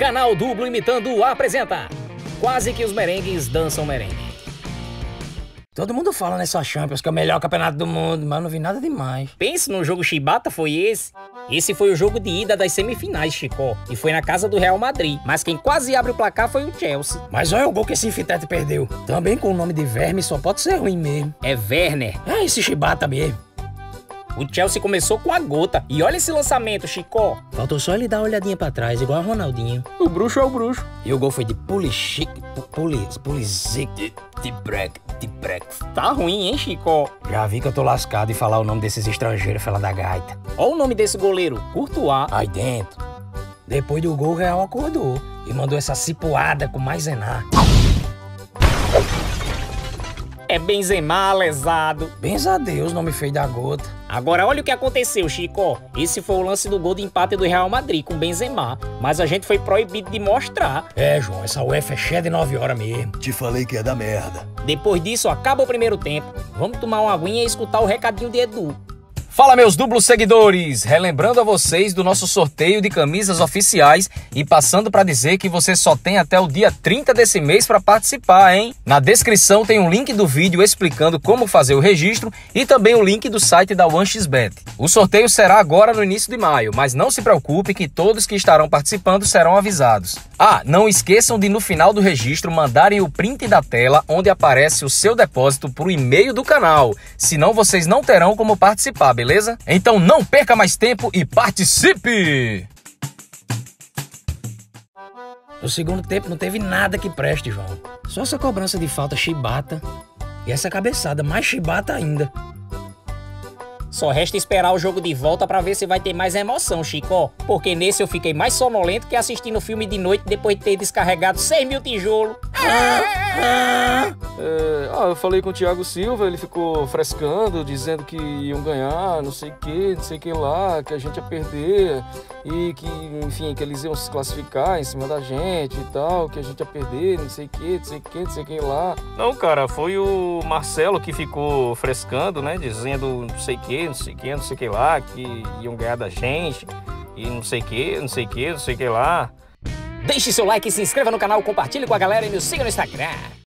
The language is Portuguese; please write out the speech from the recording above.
Canal Dublo Imitando apresenta Quase que os merengues dançam merengue. Todo mundo fala nessa Champions que é o melhor campeonato do mundo, mas não vi nada demais. Pense no jogo Chibata foi esse. Esse foi o jogo de ida das semifinais, Chicó, e foi na casa do Real Madrid. Mas quem quase abre o placar foi o Chelsea. Mas olha o gol que esse infitete perdeu. Também com o nome de Verme só pode ser ruim mesmo. É Werner. É esse chibata mesmo. O Chelsea começou com a gota. E olha esse lançamento, Chicó. Faltou só ele dar uma olhadinha pra trás, igual a Ronaldinho. O bruxo é o bruxo. E o gol foi de Pulisic, Pulis, Pulisic, de break, de break. Tá ruim, hein, Chicó? Já vi que eu tô lascado em falar o nome desses estrangeiros, fela da gaita. Olha o nome desse goleiro, Courtois. Aí dentro. Depois do gol, o Real acordou e mandou essa cipuada com Maizena. É Benzema lesado. Benza a Deus, nome feio da gota. Agora olha o que aconteceu, Chico. Esse foi o lance do gol de empate do Real Madrid com Benzema, mas a gente foi proibido de mostrar. É, João, essa UEFA é cheia de 9 horas mesmo. Te falei que ia dar merda. Depois disso, acaba o primeiro tempo. Vamos tomar uma aguinha e escutar o recadinho de Edu. Fala meus duplos seguidores, relembrando a vocês do nosso sorteio de camisas oficiais e passando para dizer que você só tem até o dia 30 desse mês para participar, hein? Na descrição tem um link do vídeo explicando como fazer o registro e também o link do site da OneXBet. O sorteio será agora no início de maio, mas não se preocupe que todos que estarão participando serão avisados. Ah, não esqueçam de no final do registro mandarem o print da tela onde aparece o seu depósito para o e-mail do canal, senão vocês não terão como participar, beleza? Então não perca mais tempo e participe! No segundo tempo não teve nada que preste, João. Só essa cobrança de falta chibata e essa cabeçada mais chibata ainda. Só resta esperar o jogo de volta para ver se vai ter mais emoção, Chico. Porque nesse eu fiquei mais sonolento que assistindo o filme de noite depois de ter descarregado 6 mil tijolos. É, ah, eu falei com o Thiago Silva, ele ficou frescando, dizendo que iam ganhar, não sei o que, não sei o que lá, que a gente ia perder e que, enfim, que eles iam se classificar em cima da gente e tal, que a gente ia perder, não sei o que, não sei o que, não sei o que lá. Não, cara, foi o Marcelo que ficou frescando, né, dizendo não sei o que, não sei o que, não sei o que lá, que iam ganhar da gente e não sei o que, não sei o que, não sei o que lá. Deixe seu like, se inscreva no canal, compartilhe com a galera e me siga no Instagram.